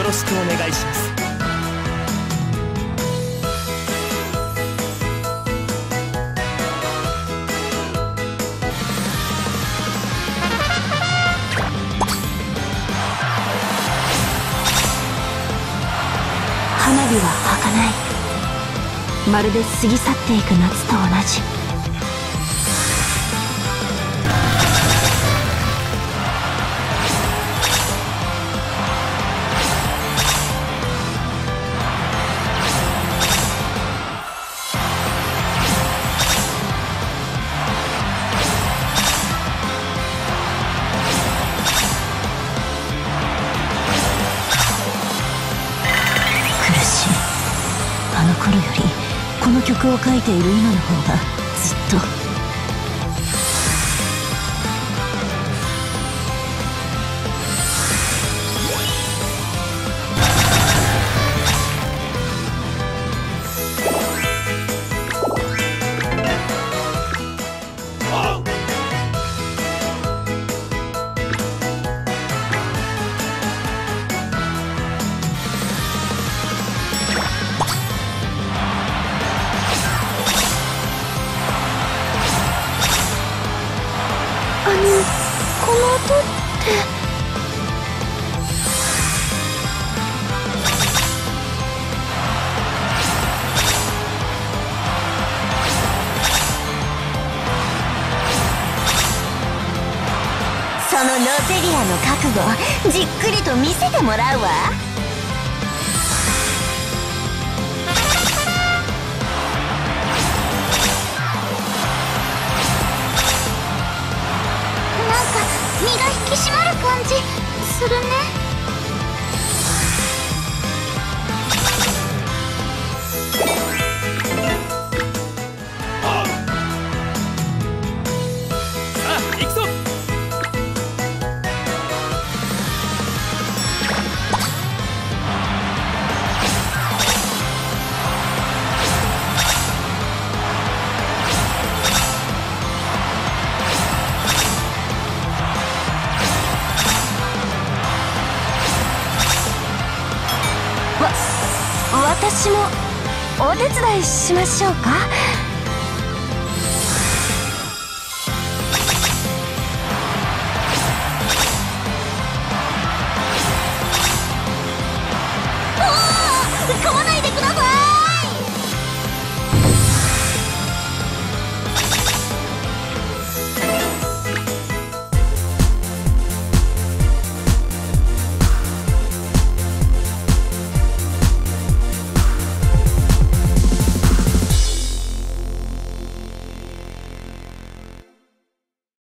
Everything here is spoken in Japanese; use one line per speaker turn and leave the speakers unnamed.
よろしくお願いします。
花火は儚い。まるで過ぎ去っていく夏と同じ。あの頃よりこの曲を書いている今の方がずっとこの音って。そのロゼリアの覚悟じっくりと見せてもらうわ。身が引き締まる感じするね。私もお手伝いしましょうか？おお